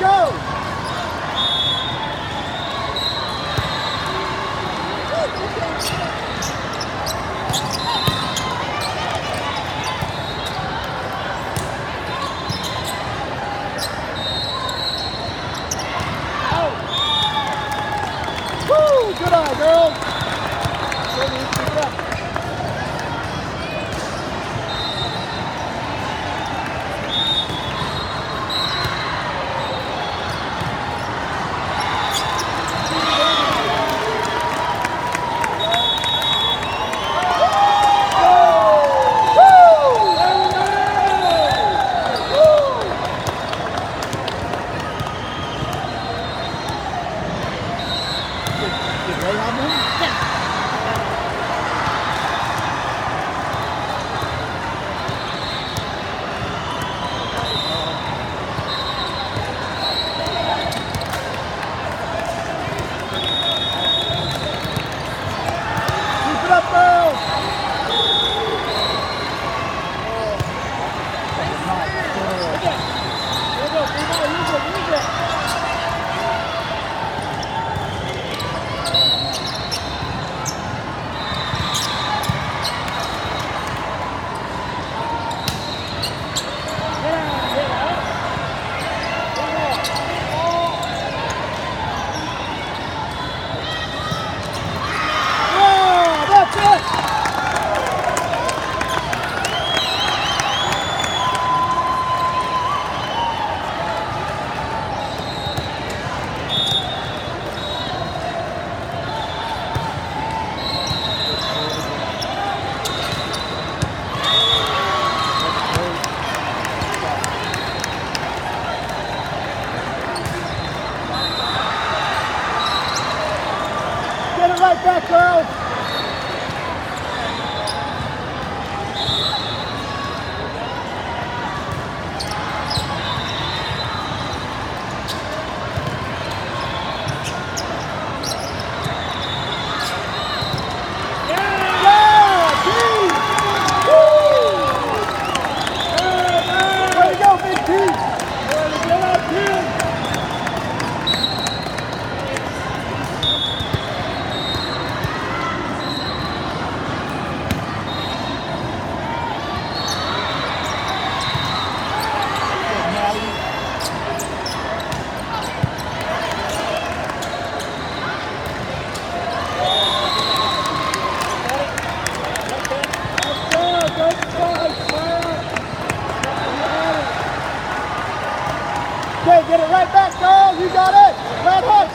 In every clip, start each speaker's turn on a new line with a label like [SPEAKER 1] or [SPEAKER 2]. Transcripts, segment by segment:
[SPEAKER 1] Go.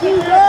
[SPEAKER 1] You.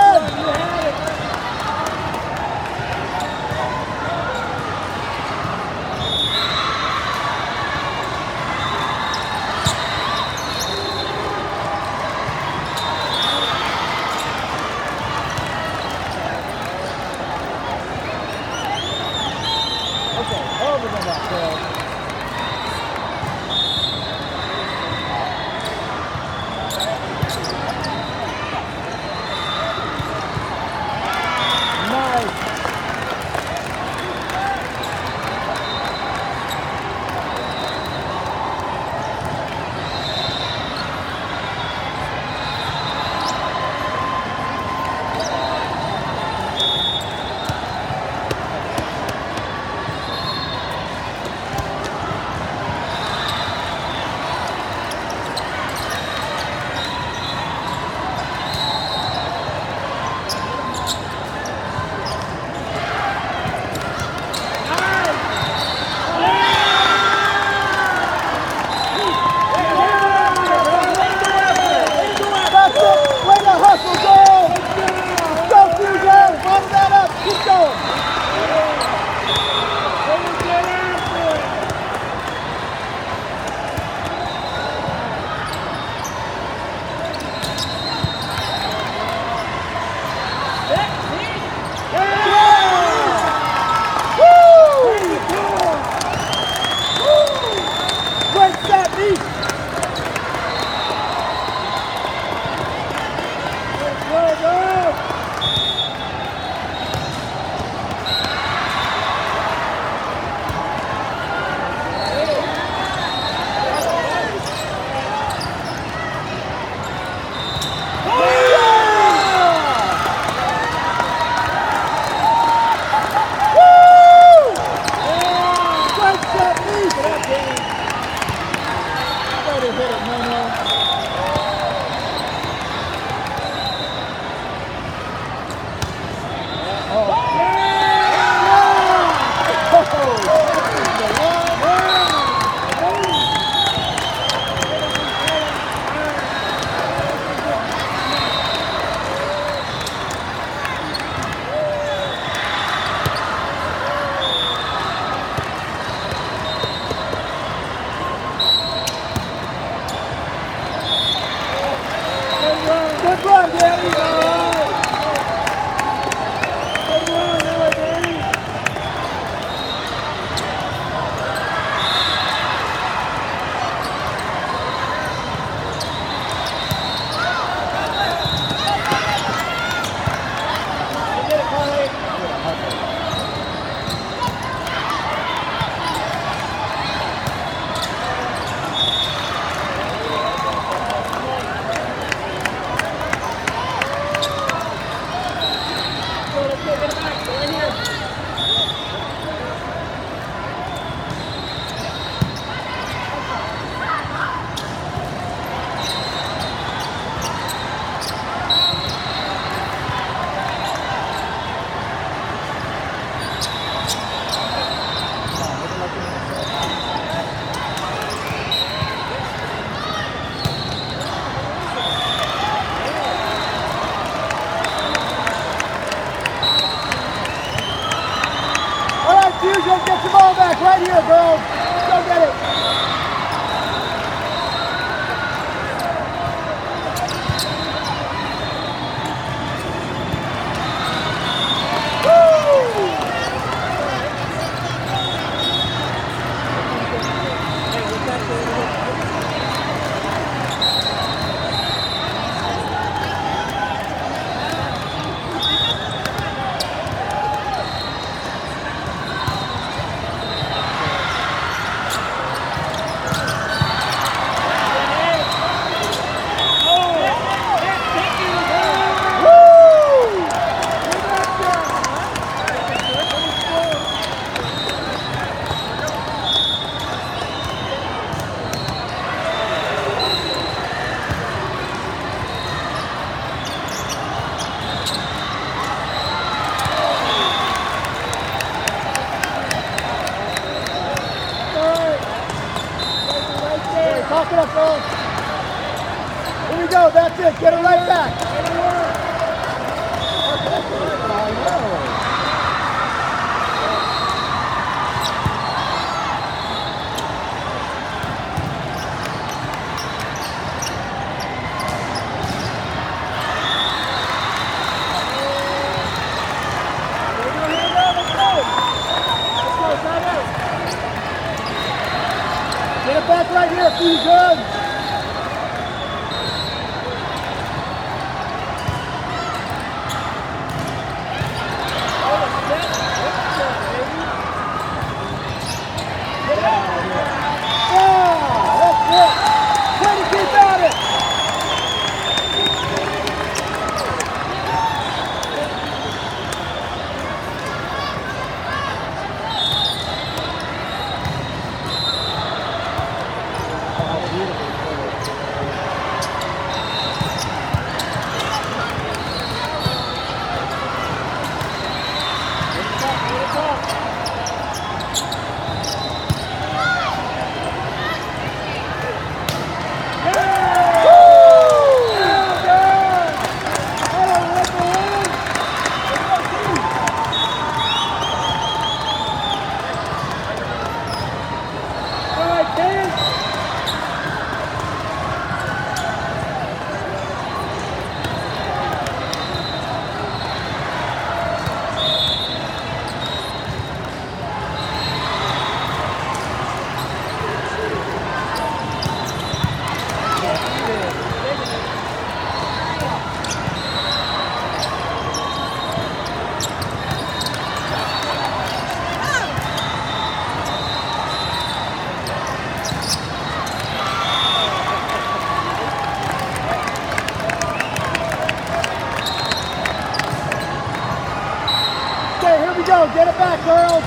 [SPEAKER 1] We go. Get it back, girls.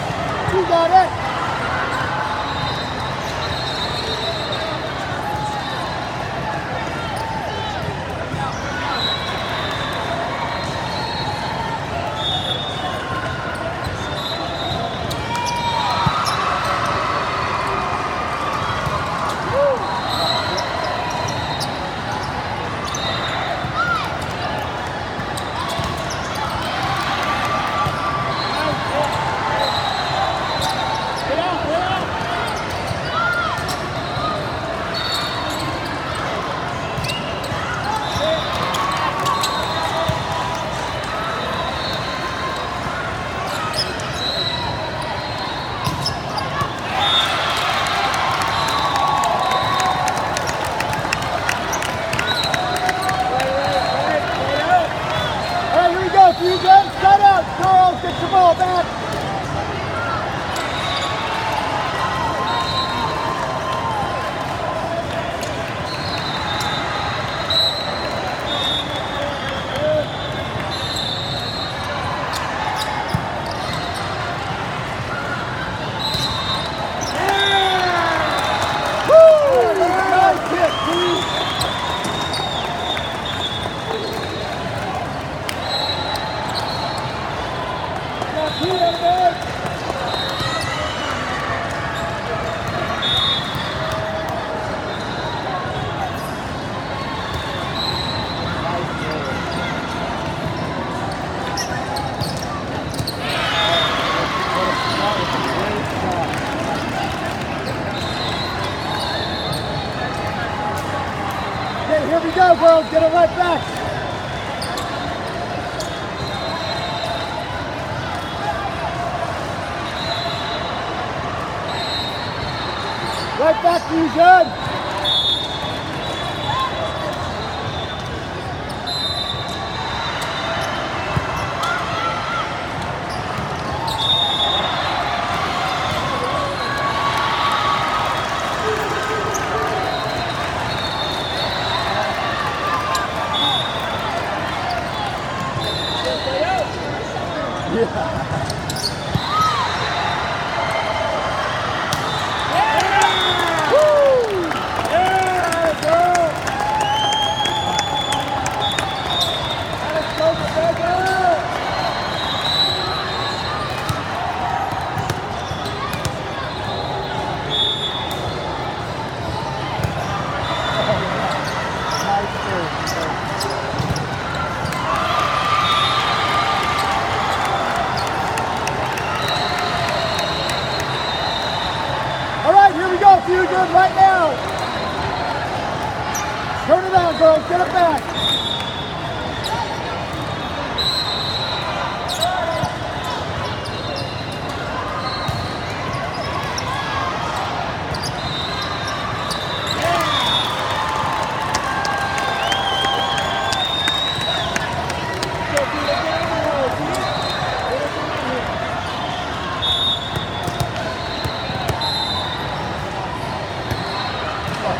[SPEAKER 1] You got it. Go, girls. Get it right back. Right back to you, Judd. Yeah. right now. Turn on, girls. Get it back.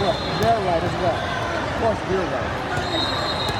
[SPEAKER 1] Look, they're right as well. Of course, you're right.